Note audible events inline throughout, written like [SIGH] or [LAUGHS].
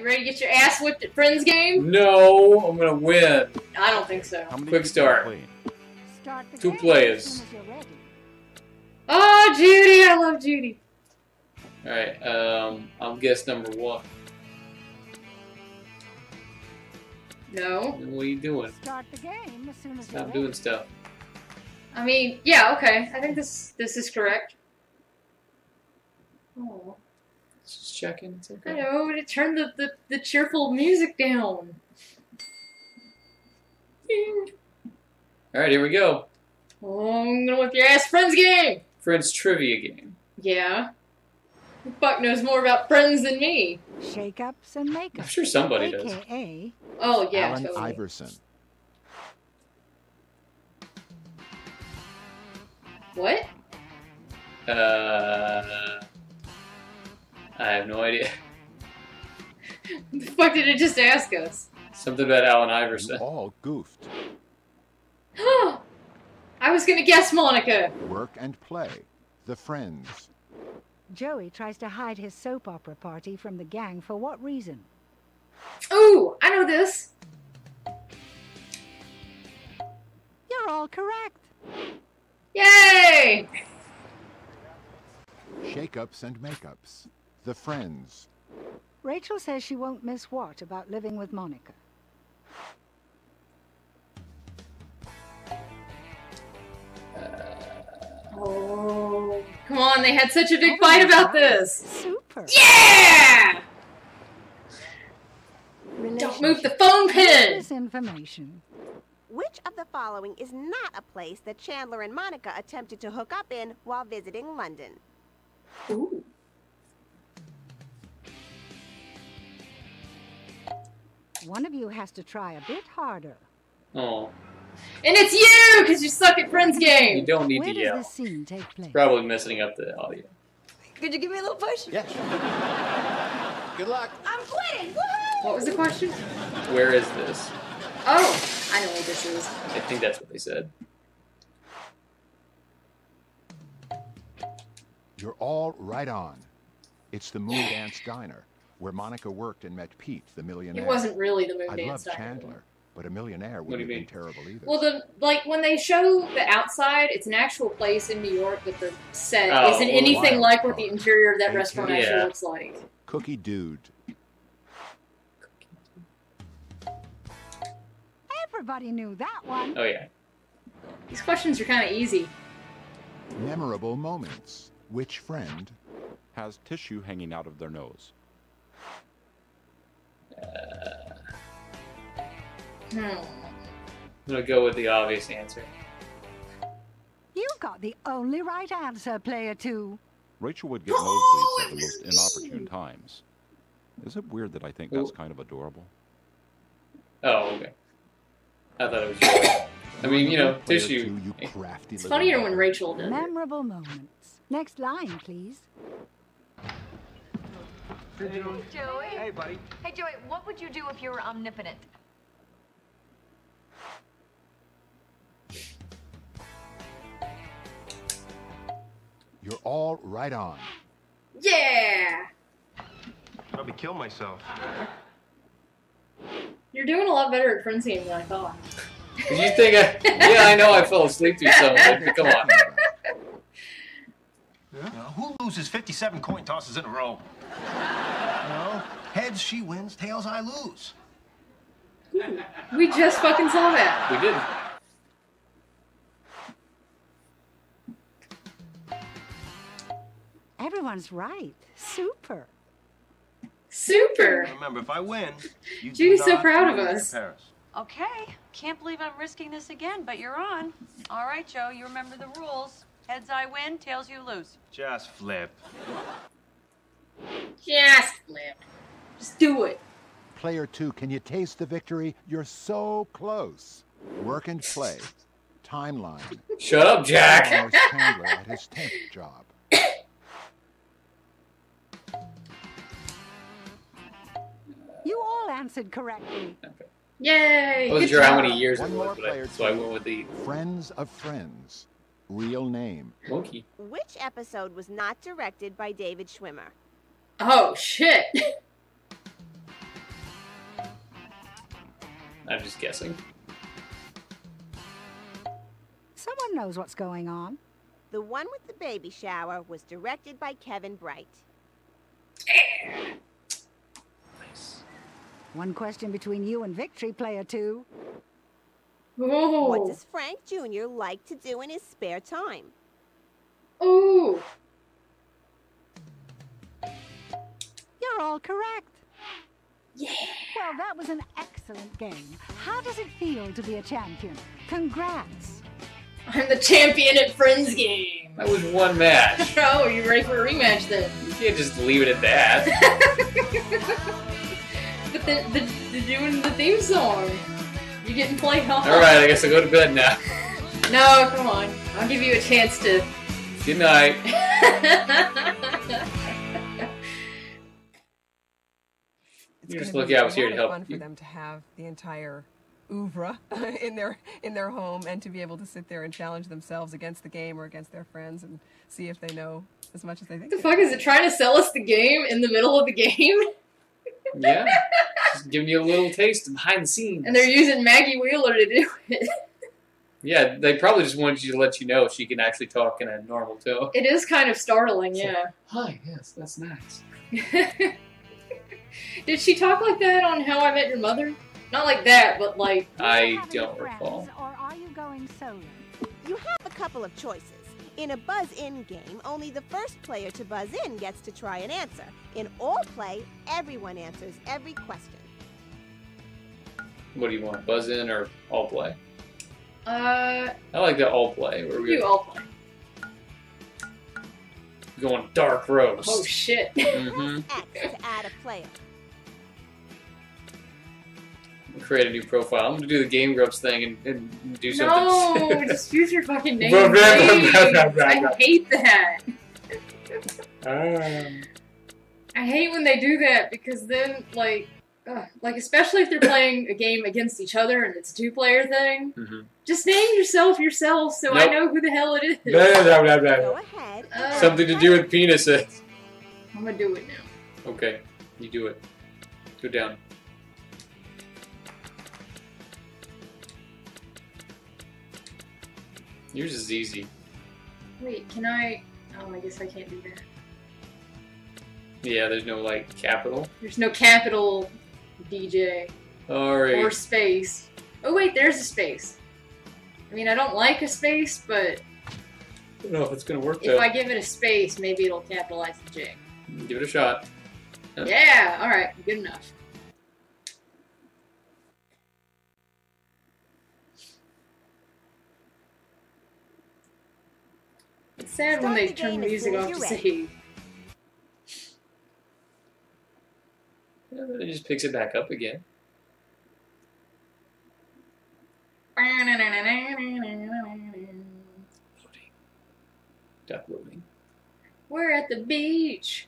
you ready to get your ass whipped at Friends game? No, I'm gonna win. I don't think so. How many Quick start. Start Two game players. as soon as you're ready. Oh, Judy, I love Judy. All right, um, I'll guess number one. No. What are you doing? Start the game as soon as you're Stop ready. doing stuff. I mean, yeah, okay. I think this this is correct. Oh, Just checking. It's I okay. know. To turn the, the, the cheerful music down. All right, here we go. Oh, I'm gonna whip your ass, Friends game. Friends trivia game. Yeah. Who the fuck knows more about Friends than me? Shake-ups and makeups. I'm sure somebody does. AKA Oh yeah, Alan totally. Iverson. What? Uh, I have no idea. [LAUGHS] The fuck did it just ask us? Something about Alan Iverson. You Iverson. all goofed. [GASPS] I was gonna guess Monica. Work and play. The Friends. Joey tries to hide his soap opera party from the gang for what reason? Ooh, I know this. You're all correct. Yay! Shake-ups and makeups. The Friends. Rachel says she won't miss what about living with Monica. Uh, oh, come on! They had such a big oh fight about this. Super. Yeah! Don't move the phone pin. This information. Which of the following is not a place that Chandler and Monica attempted to hook up in while visiting London? Ooh. One of you has to try a bit harder. Oh, And it's you, because you suck at Friends Game. you don't need Where to does this scene take place? Probably messing up the audio. Could you give me a little push? Yeah, sure. [LAUGHS] Good luck. I'm quitting! What was the question? Where is this? Oh, I know what this is. I think that's what they said. You're all right on. It's the Moon Dance Diner, where Monica worked and met Pete, the millionaire. It wasn't really the Moon I love Chandler, but a millionaire What do you wouldn't have been terrible either. Well, the like when they show the outside, it's an actual place in New York, but the set Oh, isn't well, anything wild like what the interior of that Okay. restaurant Yeah. actually looks like. Cookie Dude. Everybody knew that one. Oh yeah. These questions are kind of easy. Memorable moments. Which friend? Has tissue hanging out of their nose. Hmm. I'm gonna go with the obvious answer. You got the only right answer, player two. Rachel would get [GASPS] nosebleeds at the most inopportune times. Is it weird that I think that's kind of adorable? Oh, okay. I thought it was. yours. [COUGHS] I mean, you know, tissue. two, you It's little funnier when bugger. Rachel does it. Memorable moments. Next line, please. Joey? Hey, buddy. Hey, Joey, what would you do if you were omnipotent? You're all right on. Yeah, Probably kill myself. you're doing a lot better at Friends game than I thought. Did you think? I, yeah, I know. I fell asleep through some of it. but Come on. Uh, who loses 57 coin tosses in a row? No. Heads, she wins. Tails, I lose. We just fucking saw that. We did. Everyone's right. Super. Super. Remember, if I win, you do Judy's so proud of us. Paris. Okay. Can't believe I'm risking this again, but you're on. All right, Joe, you remember the rules. Heads I win, tails you lose. Just flip. Just flip. Just do it. Player two, can you taste the victory? You're so close. Work and play. Timeline. Shut up, Jack. Chandler at his tenth job. You all answered correctly. Yay. I wasn't sure how many years One it was, but I, so I went with the Friends of Friends. Real name. monkey. Which episode was not directed by David Schwimmer? Oh shit. [LAUGHS] I'm just guessing. Someone knows what's going on. The one with the baby shower was directed by Kevin Bright. Nice. One question between you and Victory, player two. Oh. What does Frank Jr. like to do in his spare time? Ooh. You're all correct. Yeah. Well, that was an excellent game. How does it feel to be a champion? Congrats. I'm the champion at Friends game. That was one match. [LAUGHS] Oh, you ready for a rematch then? You can't just leave it at that. [LAUGHS] but the, the, the doing the theme song. You getting played off. [LAUGHS] Alright, I guess I'll go to bed now. No, come on. I'll give you a chance to. Good night. It's You just gonna look be out, was here lot to of help fun you. for them to have the entire oeuvre [LAUGHS] in their in their home and to be able to sit there and challenge themselves against the game or against their friends and see if they know as much as they think. the fuck is it trying to sell us the game in the middle of the game? [LAUGHS] Yeah. Just giving you a little taste behind the scenes. And they're using Maggie Wheeler to do it. Yeah, they probably just wanted you to let you know she can actually talk in a normal tone. It is kind of startling, yeah. Hi, yes, that's nice. [LAUGHS] Did she talk like that on How I Met Your Mother? Not like that, but like. I don't friends, recall. Or are you going solo? You have a couple of choices. In a buzz in game, only the first player to buzz in gets to try and answer. In all play, everyone answers every question. What do you want, buzz in or all play? Uh, I like the all play where we're all play. Going dark roast. Oh shit. Mm-hmm. To add a player. Create a new profile. I'm gonna do the Game Grumps thing and, and do No, something. [LAUGHS] just use your fucking [LAUGHS] name. I hate that. Um, I hate when they do that because then, like, ugh, like especially if they're playing a game against each other and it's a two-player thing. mhm. Just name yourself yourself so I know who the hell it is. Blah, blah, blah, blah. Go ahead. Uh, Something to do with penises. I'm gonna do it now. Okay, you do it. Go down. Yours is easy. Wait, can I? Oh, I guess I can't do that. Yeah, there's no like capital. There's no capital DJ Alright. or space. Oh wait, there's a space. I mean, I don't like a space, but I don't know if it's gonna work if though. I give it a space, maybe it'll capitalize the J. Give it a shot. Yep. Yeah, alright, good enough. It's sad when they the turn game as music off to ready. Yeah, but it just picks it back up again. Loading. Stop loading. We're at the beach.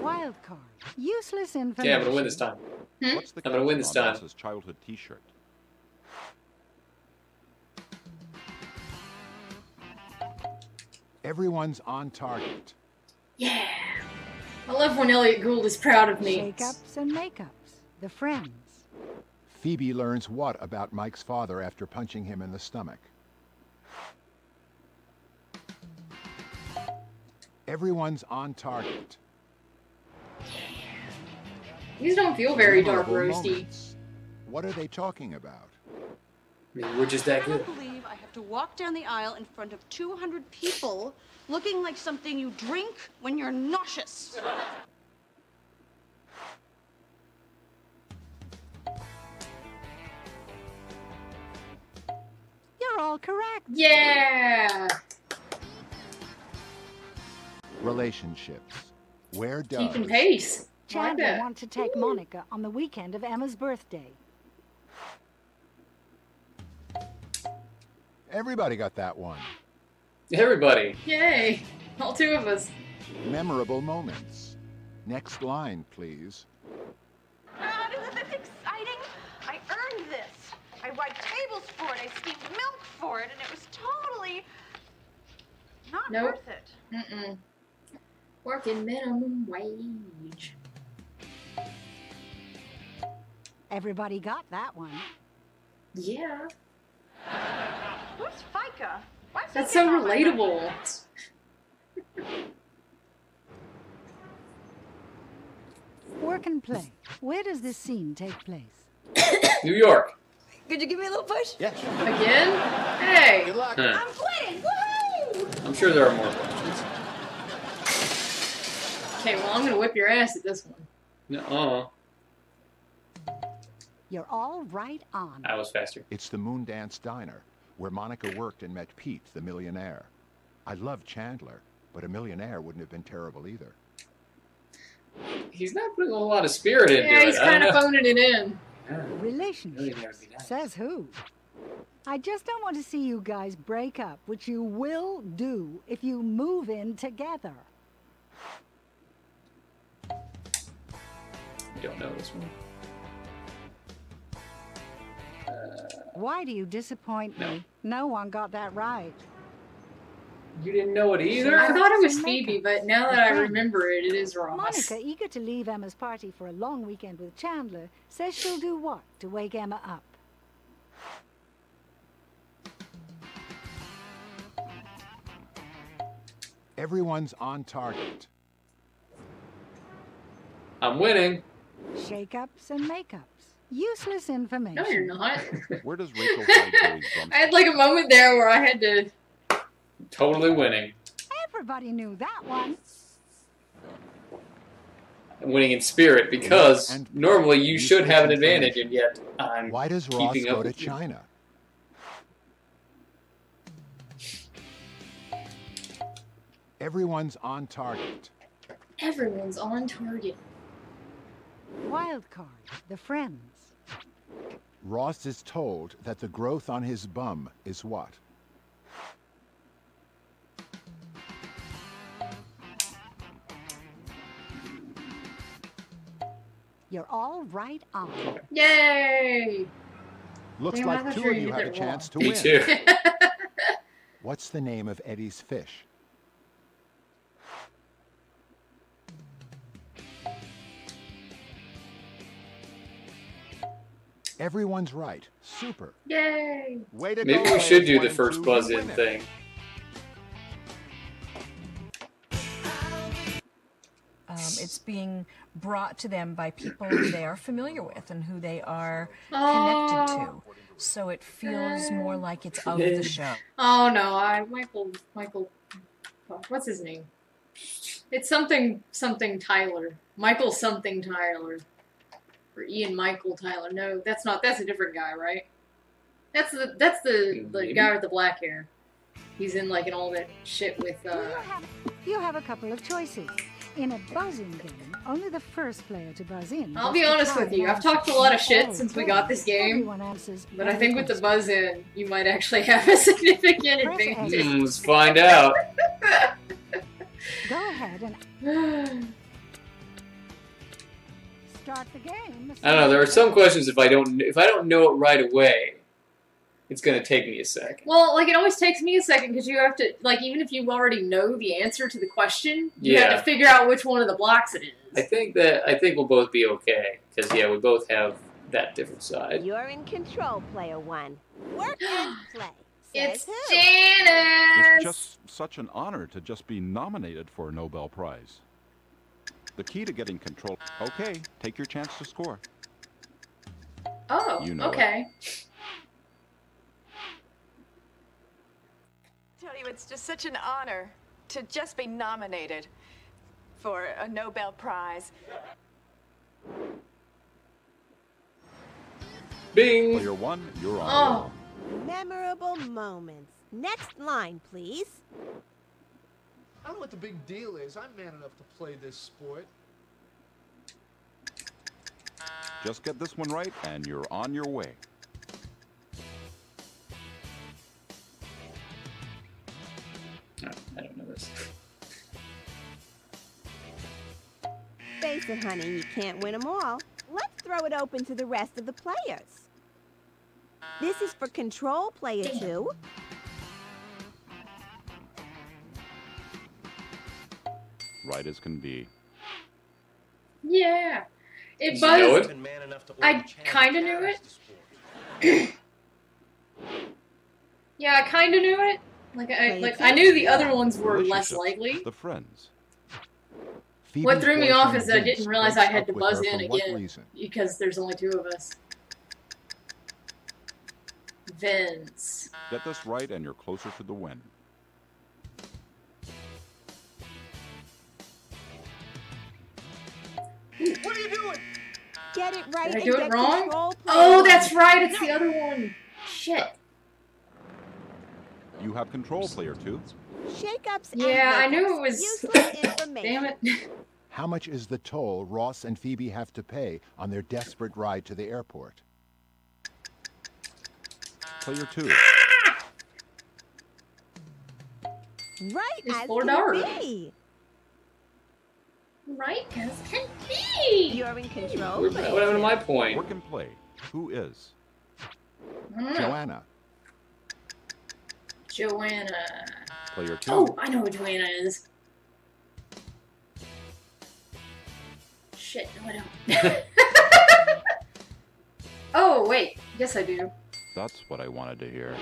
Wild card. Useless information. Yeah, I'm gonna win this time. What's the I'm gonna win this caption on time. Elsa's childhood T-shirt? Everyone's on target. Yeah. I love when Elliot Gould is proud of me. Shake-ups and makeups. The friends. Phoebe learns what about Mike's father after punching him in the stomach? Everyone's on target. These don't feel very dark Memorable roasty. moments. What are they talking about? Maybe we're just that I good. can't believe I have to walk down the aisle in front of 200 people looking like something you drink when you're nauseous. You're all correct. Yeah. Relationships. Where does Keeping pace. I like Chandler that. want to take Monica on the weekend of Emma's birthday. Everybody got that one? Everybody. Yay. All two of us. Memorable moments. Next line, please. God, isn't this exciting? I earned this. I wiped tables for it. I steamed milk for it, and it was totally not Nope. worth it. Mm-mm. Working minimum wage. Everybody got that one. Yeah. Who's FICA? Why's he That's so getting all my relatable. Work and play. Where does this scene take place? [COUGHS] New York. Could you give me a little push? Yes. Again? Hey. Good luck. Huh. I'm quitting. Woohoo! I'm sure there are more questions. Okay, well, I'm gonna whip your ass at this one. No, You're all right on. I was faster. It's the Moondance Diner, where Monica worked and met Pete, the millionaire. I love Chandler, but a millionaire wouldn't have been terrible either. He's not putting a lot of spirit into Yeah, it. he's kind of know. phoning it in. Relationships. Millionaire would be nice. Says who? I just don't want to see you guys break up, which you will do if you move in together. You don't know this one. Uh, Why do you disappoint me? No one got that right. You didn't know it either? I thought it was Phoebe, but now that I remember it, it is Ross. Monica, eager to leave Emma's party for a long weekend with Chandler, says she'll do what to wake Emma up? Everyone's on target. I'm winning. Shake-ups and makeups. Useless information. No, you're not. [LAUGHS] Where does [LAUGHS] Rachel hide Joey's I had like a moment there where I had to. Totally winning. Everybody knew that one. I'm winning in spirit because And- normally you should have an advantage, and yet I'm Why does Ross keeping up go to with you. China? Everyone's on target. Everyone's on target. Wild card. The friends. Ross is told that the growth on his bum is what? You're all right on. Yay! Looks Damn, I like two you of you have a get it chance to Me win. too. [LAUGHS] What's the name of Eddie's fish? Everyone's right. Super. Yay! Way to Maybe go, we should do the first two, buzz in thing. Um, it's being brought to them by people they are familiar with and who they are connected to. So it feels more like it's of the show. Oh no, I Michael Michael what's his name? It's something something Tyler. Michael something Tyler. Or Ian Michael Tyler. No, that's not that's a different guy, right? That's the that's the the Maybe. guy with the black hair. He's in like in all that shit with You uh have, you have a couple of choices. In a buzzing game, only the first player to buzz in. I'll be honest with you. I've answer talked a lot of shit since we got this game, But I think with the question. buzz in, you might actually [LAUGHS] have a significant advantage. Hmm, let's find out. [LAUGHS] Go ahead and [SIGHS] [LAUGHS] start the game. I don't know. There are some questions if I don't if I don't know it right away, it's gonna take me a sec. Well, like it always takes me a second because you have to like even if you already know the answer to the question, you have to figure out which one of the blocks it is. I think that I think we'll both be okay because yeah, we both have that different side. You're in control, player one. Work [GASPS] and play. It's Says who? It's just such an honor to just be nominated for a Nobel Prize. The key to getting control. Okay, take your chance to score. Oh, You know it. okay. Tell you, it's just such an honor to just be nominated for a Nobel Prize. Bing. Player one, you're on. Oh, Memorable moments. Next line, please. I don't know what the big deal is. I'm man enough to play this sport. Just get this one right, and you're on your way. Oh, I don't know this. Face it, honey, you can't win them all. Let's throw it open to the rest of the players. This is for control, player two. Right as can be. yeah. It Did you know buzzed. it? I kind of knew it. [COUGHS] yeah, I kind of knew it. Like I like I knew the other ones were less likely. The friends. What threw me off is that I didn't realize I had to buzz in again reason? because there's only two of us. Vince. Get this right and you're closer to the win. What are you doing? Get it right Did I and do it wrong? control player Oh, one. that's right. It's the other one. Shit. You have control, player two. Shake-ups Yeah, I knew it was. Useless [LAUGHS] information. Damn it. How much is the toll Ross and Phoebe have to pay on their desperate ride to the airport? Player two. Right It's as four dollars. Be. Right as can be. You're in control. What player happened to two. my point? Work and play. Who is? Mm. Joanna. Joanna. Player two. Oh, I know who Joanna is. Shit, no, I don't. [LAUGHS] oh, wait. Yes, I do. That's what I wanted to hear.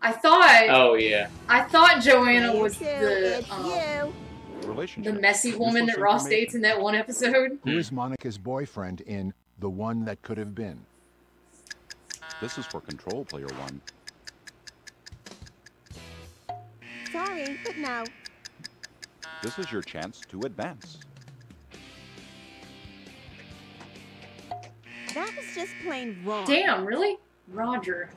I thought. Oh yeah. I thought Joanna was two, the um, you. Relationship. the messy woman that Ross dates in that one episode. Who is Monica's boyfriend in The One That Could Have Been? This is for control, player one. Sorry, but no. This is your chance to advance. That was just plain wrong. Damn, really? Roger.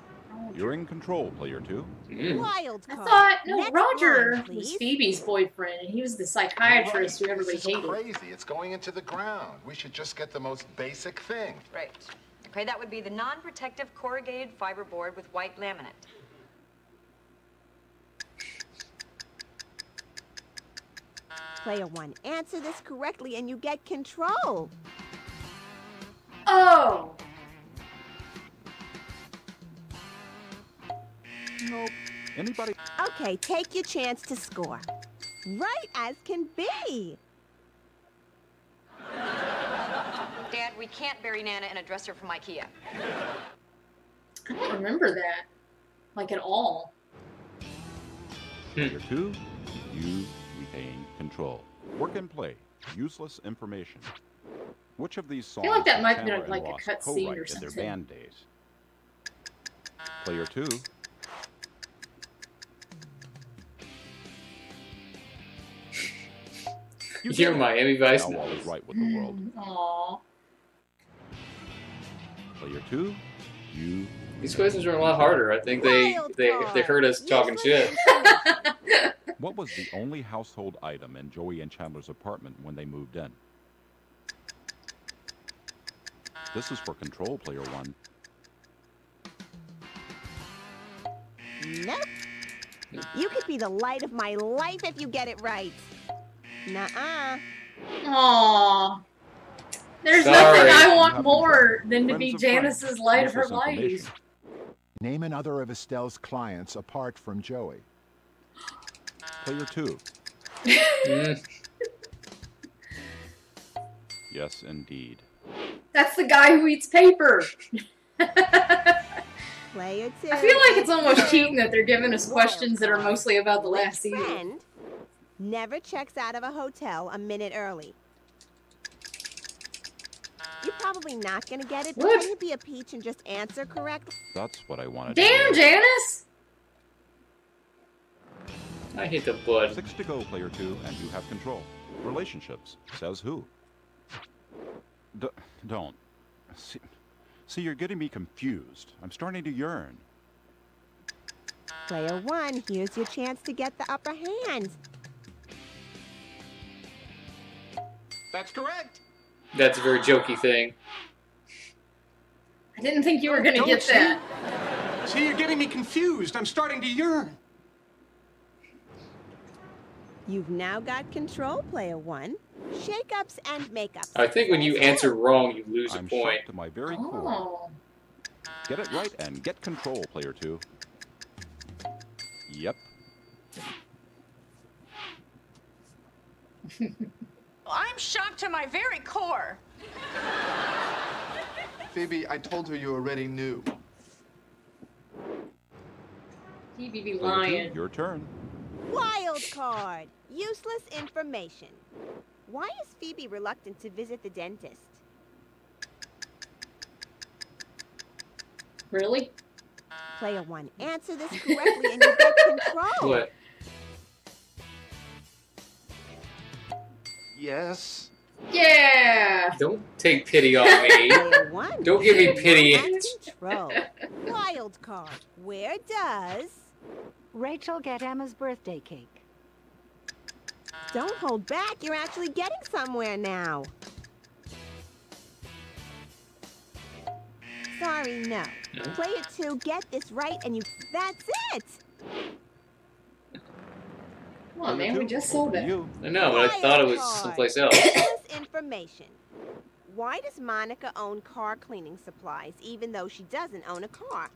You're in control, player two. Mm. Wild I thought no, Next Roger line, was. Phoebe's boyfriend, and he was the psychiatrist who everybody this is hated. crazy. It's going into the ground. We should just get the most basic thing. Right. Okay, that would be the non-protective corrugated fiber board with white laminate. Player one, answer this correctly and you get control. Oh, Nope. Anybody? Okay, take your chance to score. Right as can be. Dad, we can't bury Nana in a dresser from IKEA. I don't remember that, like at all. Hmm. Player two, you retain control. Work and play. Useless information. Which of these songs I feel like that might have been, like, a Ross cut scene or in their something. band days? Player two. You You're get. Miami Vice Now all knows. is right with the world. Mm, aw. Player two, you. These questions are a lot harder. I think they they they heard us talking shit. What was the only household item in Joey and Chandler's apartment when they moved in? This is for control, player one. Nope. You could be the light of my life if you get it right. Nuh-uh. Aw. There's Sorry. nothing I want more than to be. Janice's light of her life. Name another of Estelle's clients apart from Joey. Player two. Mm. [LAUGHS] Yes, indeed. That's the guy who eats paper. Player two. [LAUGHS] I feel like it's almost cheating that they're giving us questions that are mostly about the last season. Friend never checks out of a hotel a minute early. You're probably not gonna get it, but What? can you be a peach and just answer correctly? That's what I wanted. Damn, to hear. Janice! I hate the blood. Six to go, player two, and you have control. Relationships. Says who? D- don't. See, see, you're getting me confused. I'm starting to yearn. Player one, here's your chance to get the upper hand. That's correct. That's a very jokey thing. I didn't think you were gonna get see? that. See, you're getting me confused. I'm starting to yearn. You've now got control, player one. Shake-ups and makeups. I think when you answer wrong, you lose a I'm point. shocked to my very core. Oh. Get it right and get control, player two. Yep. [LAUGHS] I'm shocked to my very core. Phoebe, I told her you already knew. Phoebe be Player two, lying. your turn. Wild card. Useless information. Why is Phoebe reluctant to visit the dentist? Really? Player one, answer this correctly and you get control. What? Yes. Yeah. Don't take pity on me. [LAUGHS] Don't give me player one pity. has Control. Wild card. Where does? Rachel get Emma's birthday cake. Don't hold back. You're actually getting somewhere now. Sorry, no. Play it two, get this right, and you. That's it. Come on, man. We just sold it. I know, but I thought it was someplace else. Useless information. Why does Monica own car cleaning supplies, even though she doesn't own a car?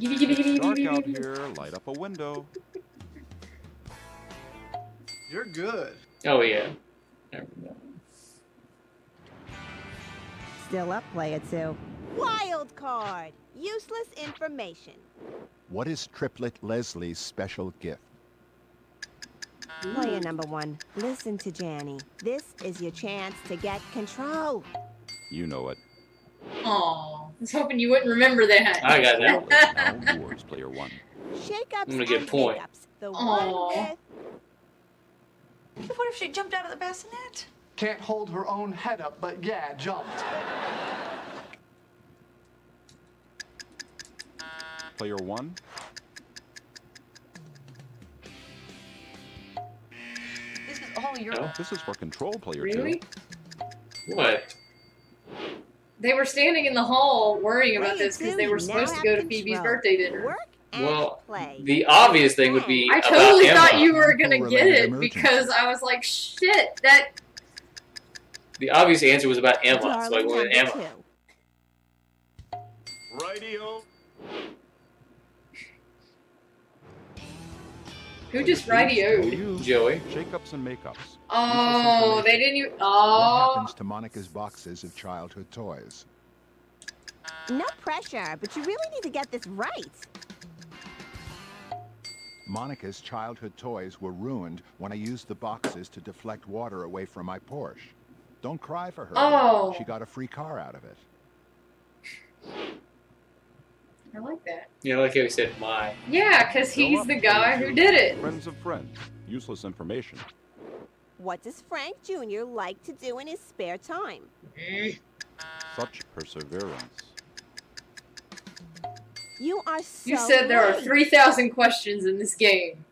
It's dark out here. Light up a window. You're good. Oh yeah. Never mind. Still up, player two. Wild card. Useless information. What is Triplet Leslie's special gift? Player number one, listen to Janny. This is your chance to get control. You know it. Aw. I was hoping you wouldn't remember that. I got that. [LAUGHS] Now yours, player one. Shake-ups I'm gonna get a point. make-ups. The Aw. one with What if she jumped out of the bassinet? Can't hold her own head up, but yeah, jumped. Player one. This is all your. No? This is for control, player Really? two. What? They were standing in the hall worrying about this because they were supposed to go to Phoebe's birthday dinner. work Well, play. The obvious thing would be I about totally Emma. thought you were gonna get it emergency. because I was like, shit, that. The obvious answer was about Emma, so I Darling went Emma. two. Who just Player two, radioed? You. Joey. Shake-ups and make-ups. Oh, they didn't even. Oh. What happens to Monica's boxes of childhood toys? No pressure, but you really need to get this right. Monica's childhood toys were ruined when I used the boxes to deflect water away from my Porsche. Don't cry for her. Oh. She got a free car out of it. I like that. You know, like how he said, my. Yeah, because he's the guy who did it. Friends of friends. Useless information. What does Frank Jr. like to do in his spare time? Mm. Such perseverance. You are so You said there are 3,000 questions in this game.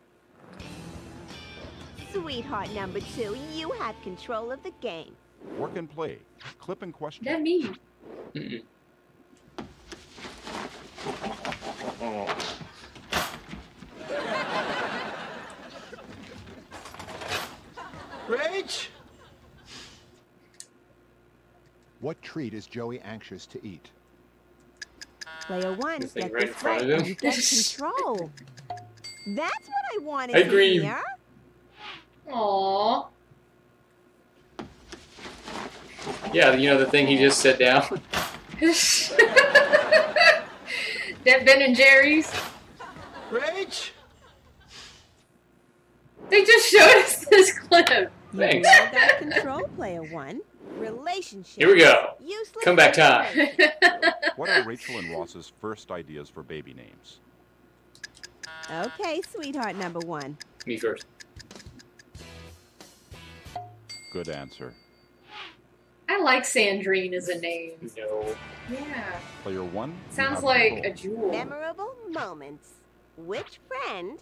Sweetheart number two, you have control of the game. Work and play. Clip and question. That me. Mm-mm. Rach? What treat is Joey anxious to eat? Player one, This thing get right this front right and get control. That's what I wanted I to agree. hear. Aww. Yeah, you know the thing he just set down? [LAUGHS] that Ben and Jerry's. Rach? They just showed us this clip. You Thanks. now got control, player one. Relationship. Here we go. Useless Come back time. [LAUGHS] What are Rachel and Ross's first ideas for baby names? Okay, sweetheart number one. Me first. Good answer. I like Sandrine as a name. No. Yeah. Player one. Sounds like a control. jewel. Memorable moments. Which friend?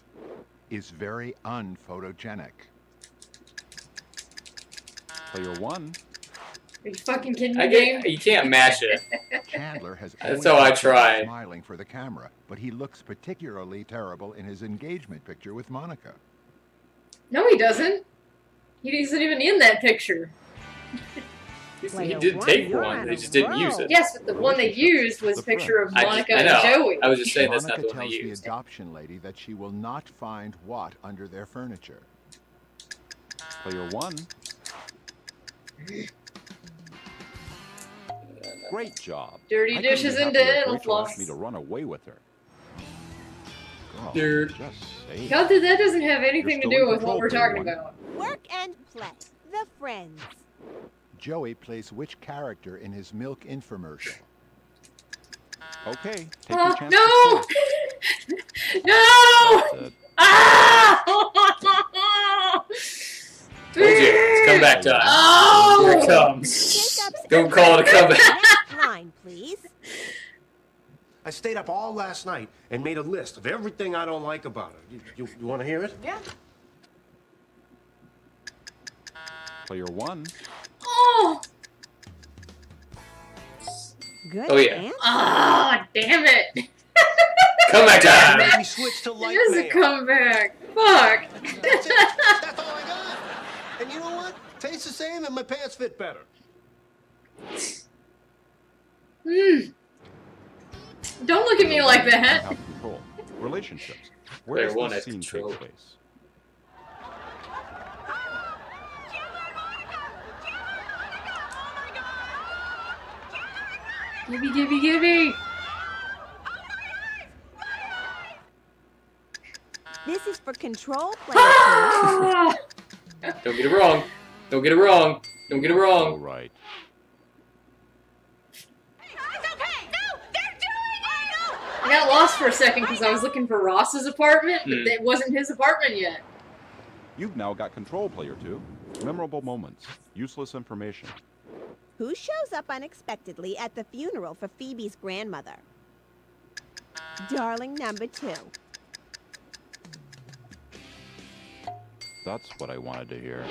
Is very unphotogenic. Player one. Are you fucking kidding me, I game? get, you can't match it. [LAUGHS] Chandler has That's always how I been tried. smiling for the camera, but he looks particularly terrible in his engagement picture with Monica. No, he doesn't. He isn't even in that picture. He did one, take one, they just didn't use it. Yes, but the one they used was a The picture of I just- Monica I and know. Joey. I was just saying that's not Monica the one they tells the adoption lady that she will not find what under their furniture. Player one. Great job. Dirty I dishes and happier if dental Rachel floss. me to run away with her. Girl, Dirt. Just. God, that that doesn't have anything to do with what we're talking one. about. Work and play. The Friends. Joey plays which character in his milk infomercial? Okay, take your chance. no! [LAUGHS] No! Ah! [LAUGHS] Told you, it's comeback time. Oh! Here it comes. Don't call it a comeback. [LAUGHS] Next please. I stayed up all last night and made a list of everything I don't like about her. You, you, you want to hear it? Yeah. Player one. Oh! Good Oh, yeah. answer. Ah, damn it! Comeback time. Made me switch to light It is a comeback. Fuck. That's it. [LAUGHS] That's all I got. And you know what? Tastes the same and my pants fit better. Hmm. Don't look at me like that. Have control. Relationships. Where Player does this scene control. take place? Gibby, gibby, gibby. This is for control [LAUGHS] player two. Ah! Don't get it wrong. Don't get it wrong. Don't get it wrong. right. Got lost for a second because I was looking for Ross's apartment, but Hmm. it wasn't his apartment yet. You've now got control, player two. Memorable moments. Useless information. Who shows up unexpectedly at the funeral for Phoebe's grandmother? Darling number two. That's what I wanted to hear.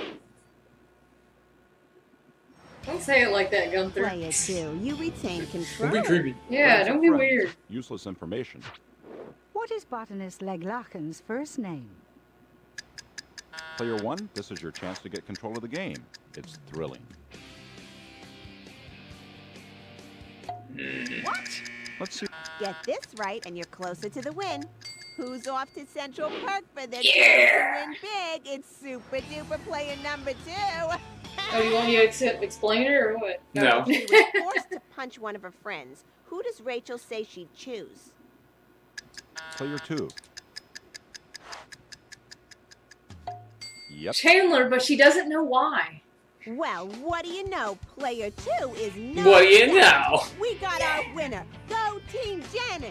Don't say it like that, Gunther. Player two. You retain control. Don't be creepy. Yeah, Friends don't be weird. Useless information. What is botanist Leglachen's first name? Player one, this is your chance to get control of the game. It's thrilling. What? Let's see. Get this right and you're closer to the win. Who's off to Central Park for their Yeah. chance to win big? It's super duper player number two. Oh, you want me to accept, explain it or what? No. She was forced to punch one of her friends. Who does Rachel say she'd choose? Player two. Yep. Chandler, but she doesn't know why. Well, what do you know? Player two is no. What do you doubt. know? We got our winner. Go Team Janice.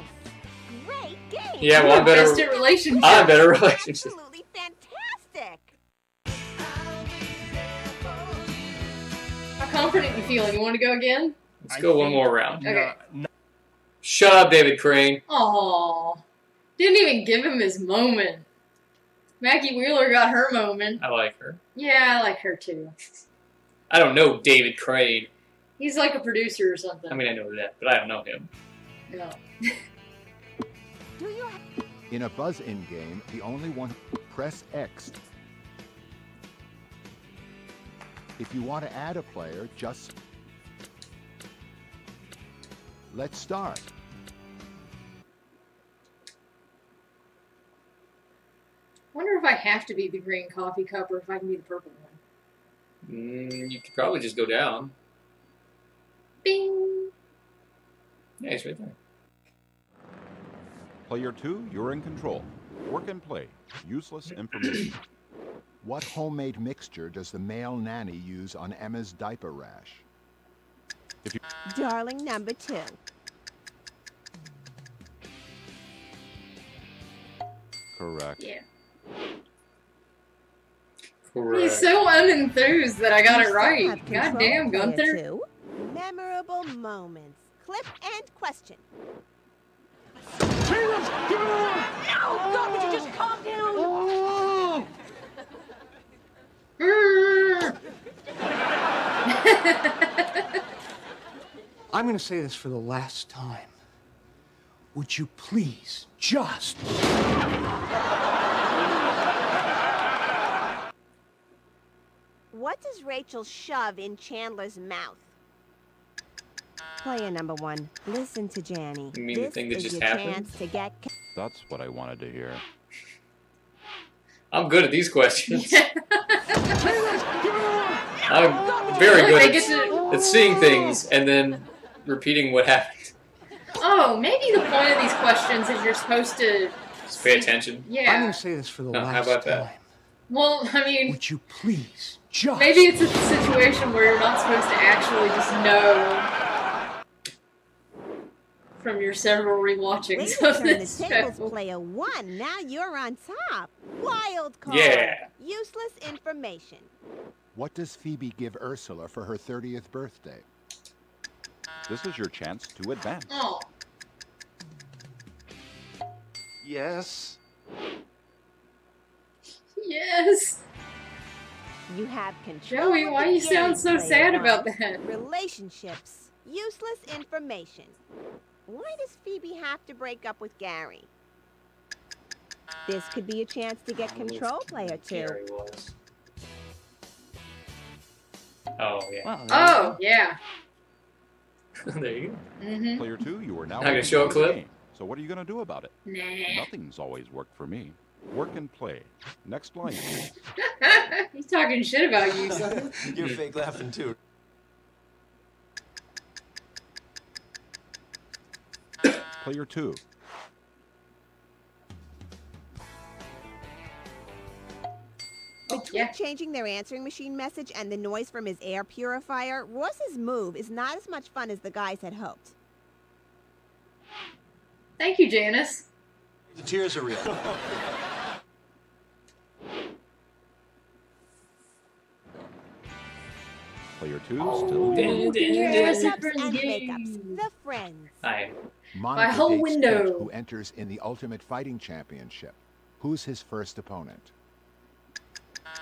Great game. Yeah, well, I'm better. Best at relationships. I'm better [LAUGHS] relationship. Absolutely confident you feeling? You want to go again? Let's go one more round. Okay. Shut up, David Crane. Aw. Didn't even give him his moment. Maggie Wheeler got her moment. I like her. Yeah, I like her too. I don't know David Crane. He's like a producer or something. I mean, I know that, but I don't know him. no. Do [LAUGHS] you In a buzz-in game, the only one press X. If you want to add a player, just let's start. wonder if I have to be the green coffee cup or if I can be the purple one. Mm, you could probably just go down. Bing! Yeah, he's right there. Player two, you're in control. Work and play. Useless information. [CLEARS THROAT] What homemade mixture does the male nanny use on Emma's diaper rash? Darling number two. Correct. Yeah. Correct. He's so unenthused that I got You it right. have control, God damn, Gunther. two. Memorable moments. Clip and question. No! God, would you just calm down? [LAUGHS] I'm going to say this for the last time. Would you please just. What does Rachel shove in Chandler's mouth? Player number one, listen to Janny. You mean the this thing that is just your happened? chance to get That's what I wanted to hear. I'm good at these questions. [LAUGHS] I'm very good at, at seeing things and then repeating what happened. Oh, maybe the point of these questions is you're supposed to. Just pay attention. Yeah. I'm gonna say this for the No, last how about time. that? Well, I mean, Would you please just maybe it's a situation where you're not supposed to actually just know from your several Way rewatchings to of turn the tables, show. player one. Now you're on top. Wild card. Yeah. Useless information. What does Phoebe give Ursula for her 30th birthday? This is your chance to advance. Oh, Yes. yes. You have control. Joey, why the you sound so sad one. about that? Relationships. Useless information. Why does Phoebe have to break up with Gary? This could be a chance to get control, player two. Gary was. Oh yeah. Oh, yeah. [LAUGHS] there you go. Mm-hmm. Player two, you are now. Not gonna show a control of the clip? game. So what are you going to do about it? Nah. Nothing's always worked for me. Work and play. Next line. [LAUGHS] He's talking shit about you, son. [LAUGHS] You're fake laughing too. Player two. Between yeah. changing their answering machine message and the noise from his air purifier, Ross's move is not as much fun as the guys had hoped. Thank you, Janice. The tears are real. Player two, Oh, still damn. leading. Dress-ups Different and makeups. The friends. Hi. Monica whole window. Pete, who enters in the Ultimate Fighting Championship. Who's his first opponent?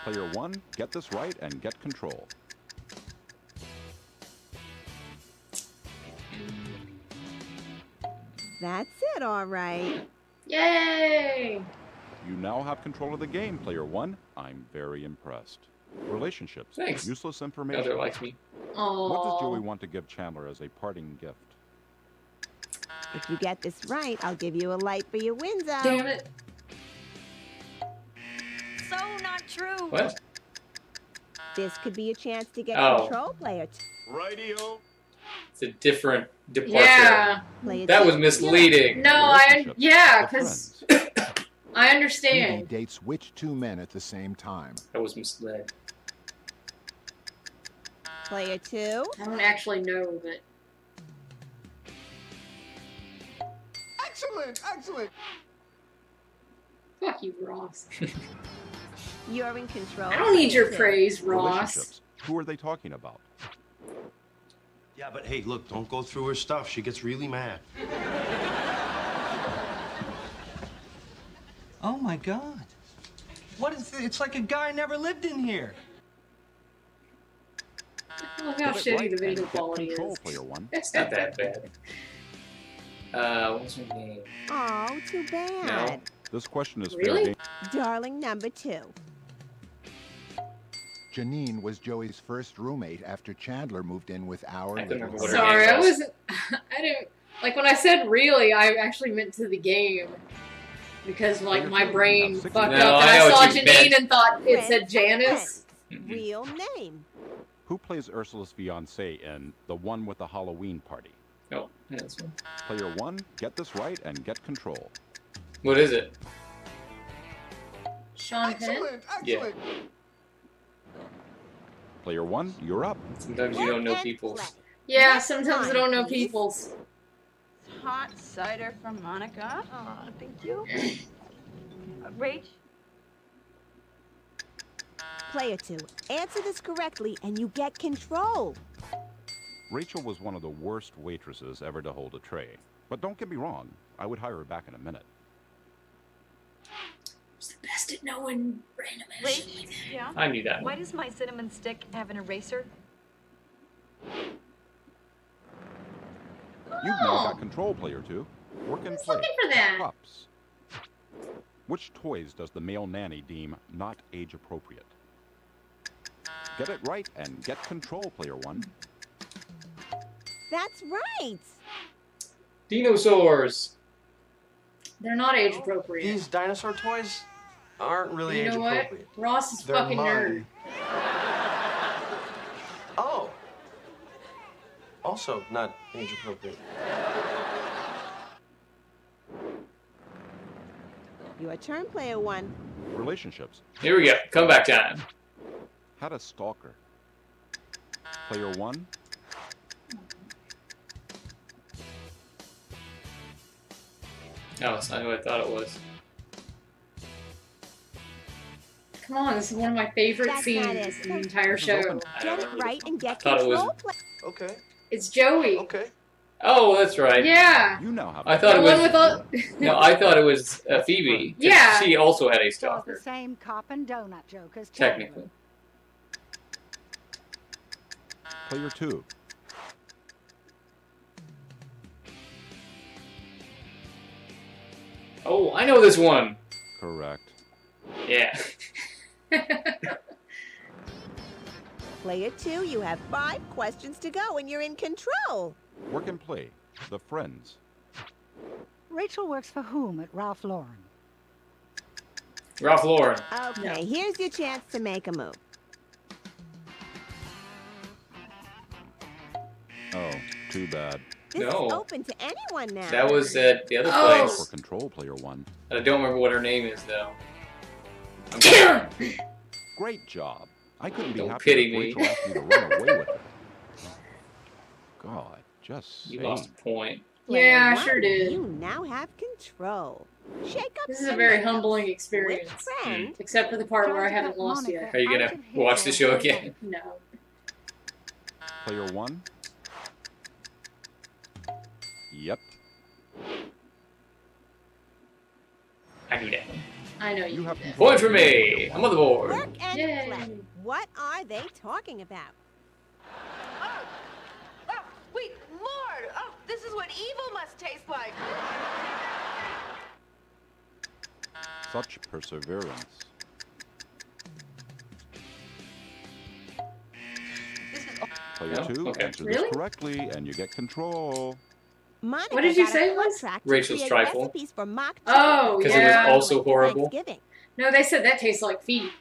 Player one, get this right and get control. That's it, all right. Yay! You now have control of the game, player one. I'm very impressed. Relationships. Thanks. Useless Heather information. likes me. Oh. What does Joey want to give Chandler as a parting gift? If you get this right, I'll give you a light for your window. Damn it. So not true. What? This could be a chance to get Oh. control, player two. Radio. It's a different departure. Yeah. Player That was misleading. No, I yeah, because. [LAUGHS] I understand. understand. dates which two men at the same time? That was misled. Player two. I don't actually know, but Excellent, excellent. fuck you, Ross. [LAUGHS] You're in control. I don't need your praise, Ross. Who are they talking about? Yeah, but hey, look, don't go through her stuff. She gets really mad. Oh my god. What is it's like a guy never lived in here. Look how Get it shitty the video quality is. player one. It's not that bad. Uh, what's her name? Oh, too bad. No. This question is Really? fair. Darling number two. Janine was Joey's first roommate after Chandler moved in with our I little remember Sorry, I was. wasn't. [LAUGHS] I didn't like when I said really. I actually meant to the game because like my brain fucked No, up and I I, saw Janine meant. and thought it said Janice. Real name. Who plays Ursula's fiance in The One with the Halloween Party? Yeah, this one. Player one, get this right and get control. What is it? Sean Penn. Excellent, Yeah. Player one, you're up. Sometimes you don't know Work people's. Yeah, sometimes I don't know please. people's. Hot cider from Monica. Oh, thank you. Uh, Rach, Player two. Answer this correctly and you get control. Rachel was one of the worst waitresses ever to hold a tray. But don't get me wrong, I would hire her back in a minute. It's the best at knowing random ass shit like yeah? I knew that Why does my cinnamon stick have an eraser? You've now Oh. got control, player two. Work and I was play. looking for that. Props. Which toys does the male nanny deem not age appropriate? Get it right and get control, player one. That's right. Dinosaurs. They're not age appropriate. These dinosaur toys, aren't really you age know what? appropriate. Ross is They're fucking nerd. Oh. Also not age appropriate. Your turn, player one. Relationships. Here we go. Comeback time. Had a stalker. Player one. No, it's not who I thought it was. Come on, this is one of my favorite That's scenes not in the entire show. Get it right and get thought it was- control play. Okay. It's Joey. Okay. Oh, that's right. Yeah. You know have. I thought it was. with all. [LAUGHS] No, I thought it was uh, Phoebe. 'cause Yeah. She also had a So it's the same cop and donut joke as Chandler. technically. Player two. Oh, I know this one. Correct. Yeah. [LAUGHS] Player two, you have five questions to go and you're in control. Work and play. The Friends. Rachel works for whom at Ralph Lauren? Ralph Lauren. Okay, here's your chance to make a move. Oh, too bad. This No. is open to anyone now. That was at the other Oh. For place. control, player one. I don't remember what her name is though. I'm Great job. I couldn't be Don't happier pity if me. Rachel asked me to run away with her. God, just you saying. lost a point. Player Yeah, I sure did. You now have control. Shake up. This is a very humbling experience. Friend? Except for the part where I haven't lost Monica yet. Are you gonna out of his watch the show again? [LAUGHS] No. Player one. Yep. I knew that. I know you. You have did. control. Point for me. I'm on the board. Work and Yay. play. What are they talking about? Oh, oh, wait, Lord! Oh, this is what evil must taste like. Such perseverance. This Player No? Oh, two, Okay. answer Really? this correctly, and you get control. Monica What did you say it was? contract to Rachel's trifle. for mock Oh, Because yeah. it was also horrible. Thanksgiving. No, they said that tastes like Phoebe.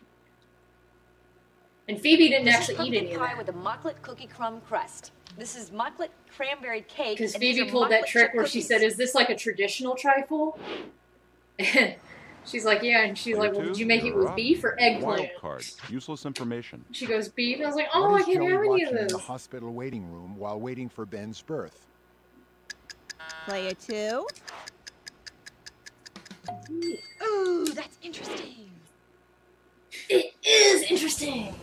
And Phoebe didn't This actually eat any of pie that. with a mockolate cookie crumb crust. This is mockolate cranberry cake. Because Phoebe pulled that trick chip where she said, "Is this like a traditional trifle?" [LAUGHS] And she's like, "Yeah." And she's like, "Well, did you make it with beef or eggplant?" Wild card. Useless information. She goes, "Beef." And I was like, "Oh, I is can't have any watching of in the hospital waiting room while waiting for Ben's birth? Player two. Ooh, that's interesting. It is interesting.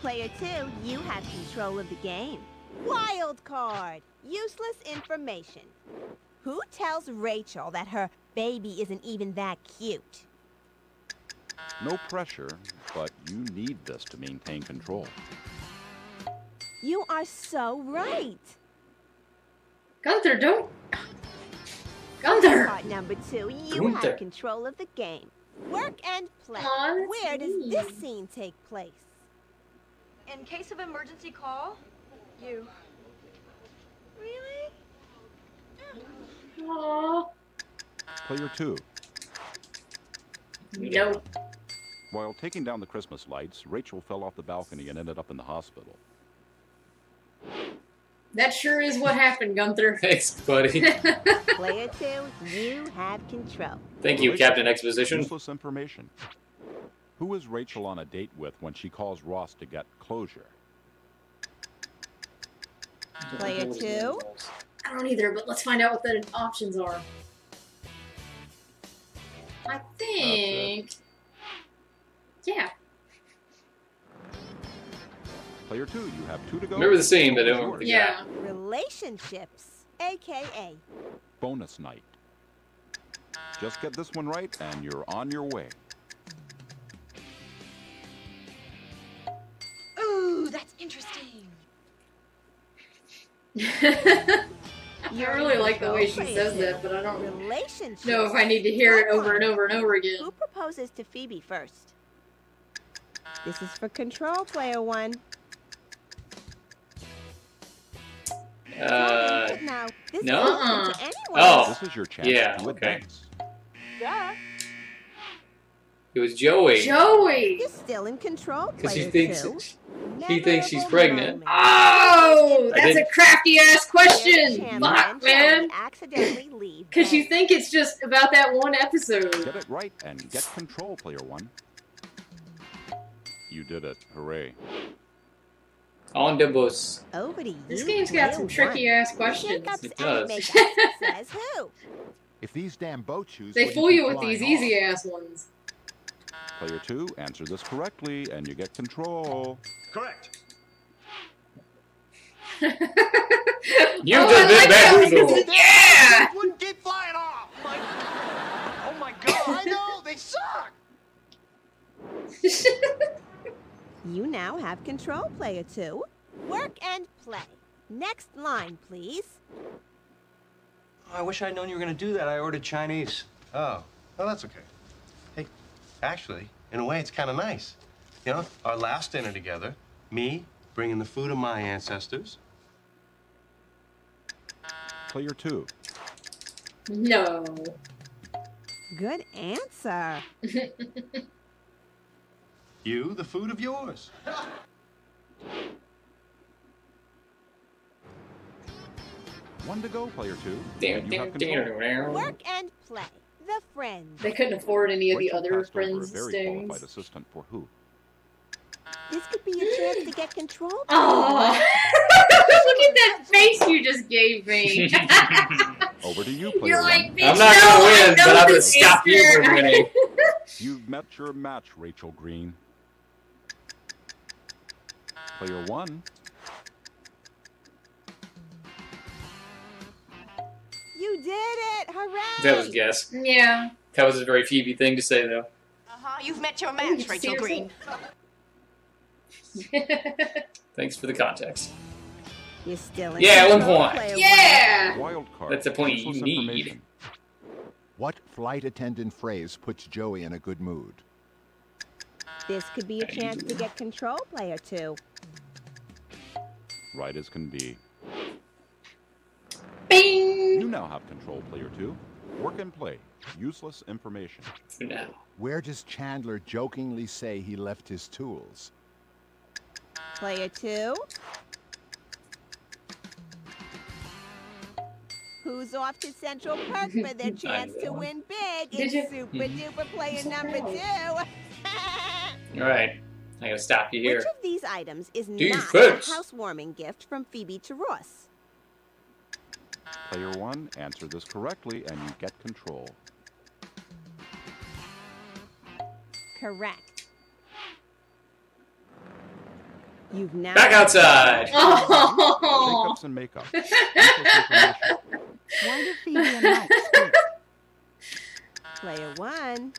Player two, you have control of the game. Wild card. Useless information. Who tells Rachel that her baby isn't even that cute? No pressure, but you need this to maintain control. You are so right. Gunther, don't. Gunther. Part number two, you Gunther. have control of the game. Work and play. Aw, that's Where does mean. this scene take place? In case of emergency call, you. Really? Aww. Player two. No. While taking down the Christmas lights, Rachel fell off the balcony and ended up in the hospital. That sure is what happened, Gunther. [LAUGHS] Thanks, buddy. [LAUGHS] Player two, you have control. Thank you, Captain Exposition. Useless information. Who is Rachel on a date with when she calls Ross to get closure? Player two. I don't either, but let's find out what the options are. I think. Yeah. Player two, you have two to go. Remember the scene, but I don't Yours. remember Yeah. Relationships, aka Bonus night. Just get this one right, and you're on your way. Ooh, that's interesting. [LAUGHS] I You're really like the way she says player that, but I don't relationships. know if I need to hear it over and over and over again. Who proposes to Phoebe first? This is for control, player one. Uh, no, no? Uh-uh. Oh. This is your chance Yeah, to okay. advance. Duh. It was Joey. Joey. You're still in control, Because she thinks two. she thinks she's pregnant. Oh, that's a crafty ass question. Fuck, man. Because [LAUGHS] you think it's just about that one episode. Get it right and get control, player one. You did it. Hooray. On the bus. Over to you. This game's got some tricky one. ass questions. It does. says [LAUGHS] who? If these damn boat shoes They fool you with these easy ass ones. Player two, answer this correctly and you get control. Correct. [LAUGHS] You Oh, just I been like that bamboozled. because- Yeah. Wouldn't keep flying off. My... Oh my god. I know they suck. [LAUGHS] You now have control, player two. Work and play. Next line, please. Oh, I wish I'd known you were going to do that. I ordered Chinese. Oh, well, that's okay. Hey, actually, in a way, it's kind of nice. You know, our last dinner together, me bringing the food of my ancestors. Player two, No. Good answer. [LAUGHS] You, the food of yours. one to go, player two. Damn, and you have damn, control. damn. Work and play. The friends. They couldn't afford any of the Rachel other passed over a friends' very stings. qualified assistant for who? This could be a chance to get control. player Oh, one. look at that face you just gave me. [LAUGHS] Over to you, player You're like, bitch, I'm not gonna I win, but I'm gonna stop you answer. from winning. [LAUGHS] You've met your match, Rachel Green. Player one, You did it! Hooray! That was a guess. yeah. That was a very Phoebe thing to say, though. Uh-huh, you've met your match, see Rachel Green. [LAUGHS] Thanks for the context. You're still in Yeah, one control, point. yeah. wild card. That's the point useless you need. What flight attendant phrase puts Joey in a good mood? One. This could be a chance to get control, player two. Right as can be. Bing. You now have control, player two. Work and play. Useless information. For now. Where does Chandler jokingly say he left his tools? Player two. Who's off to Central Park for their [LAUGHS] chance to win big? It's super [LAUGHS] duper player number two. All right. I gotta stop you here. Which here. of these items is not Defense. a housewarming gift from Phoebe to Ross? Player one, answer this correctly and you get control. Correct. You've now Back outside. [LAUGHS] Oh. Shake-ups and makeup. [LAUGHS] Why do Phoebe and Mike? Player one.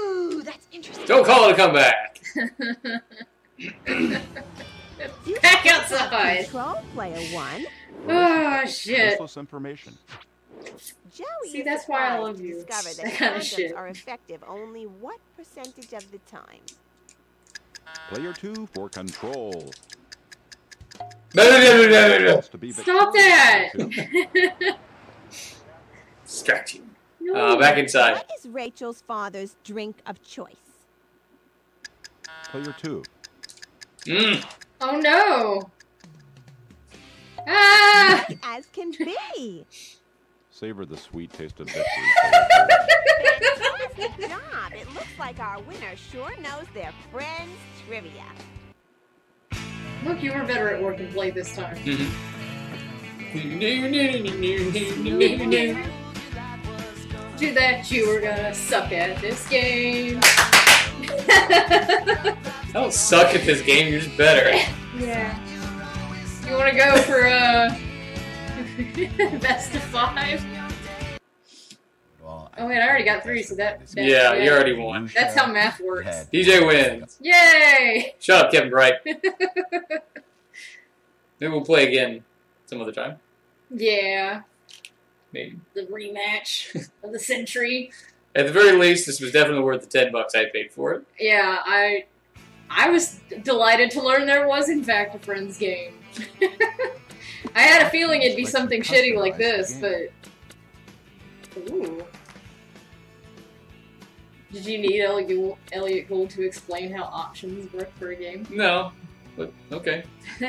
Ooh, that's interesting. Don't call it a comeback. [LAUGHS] Back still have outside. Control player one. Oh shit. Useless information. Joey See, that's why I surprised love to you. discover That [LAUGHS] that kinda shit. are effective only what percentage of the time? Player two for control. Stop that. player two. Distract you. No. Uh, back inside. What is Rachel's father's drink of choice? Player two. Mm. Oh no. Ah. As can be. Savor the sweet taste of victory. [LAUGHS] [LAUGHS] player. Fantastic job. It looks like our winner sure knows their friends' trivia. Look, you were better at work and play this time. Do that, you were gonna suck at this game. I [LAUGHS] don't suck at this game, you're just better. [LAUGHS] yeah. You wanna go for uh [LAUGHS] best of five? Oh wait, I already got three, so that. that Yeah, you already won. That's how math works. DJ wins. Yay! Shut up, Kevin Bright. Maybe we'll play again some other time. Yeah, Maybe. the rematch [LAUGHS] of the century. At the very least, this was definitely worth the ten bucks I paid for it. Yeah, I I was delighted to learn there was in fact a friends game. [LAUGHS] I had a feeling it'd be something shitty like this, but ooh, Did you need Elliot Elliot Gould to explain how options work for a game? No, but okay. [LAUGHS]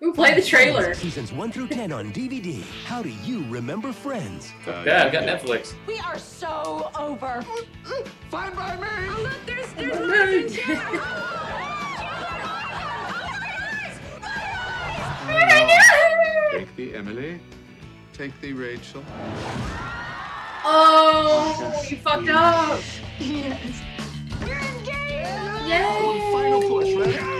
Who played the trailer? Seasons 1 through 10 on DVD. How do you remember Friends? Yeah, I've got Netflix. We are so over. Fine by me. Oh, look, there's there's Oh, Mike no. and Take the Emily. Take the Rachel. Oh, you fucked up. Yes. We're engaged. Yay! Final push, ready?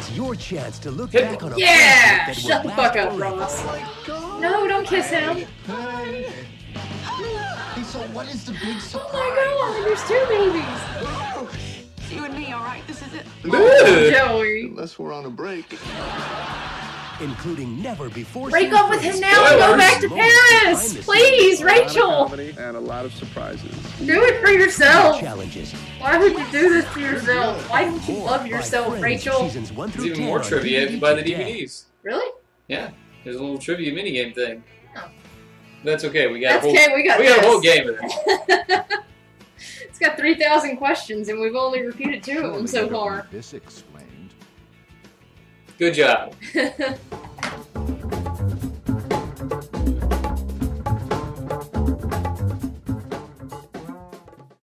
It's your chance to look Hit back on a Yeah! friendship that Shut the fuck last up, forever. Ross. Oh no, don't kiss him. Hey. Hey, so what is the big surprise? Oh my god, there's two babies. It's you and me, all right? This is it. Ugh. Joey. Unless we're on a break. Including never before Break seen up with him now and go back to Paris! Please, Rachel! and a lot of surprises. Do it for yourself! Challenges. Why would you do this to yourself? Why don't you love yourself, Rachel? Seasons 1 through There's even more trivia if you buy the. DVDs. Really? Yeah, there's a little trivia minigame thing. Oh. That's okay. We got That's a whole, okay, we got we got a whole game of it. [LAUGHS] it's got 3,000 questions and we've only repeated two of them so far. This explained. Good job. [LAUGHS]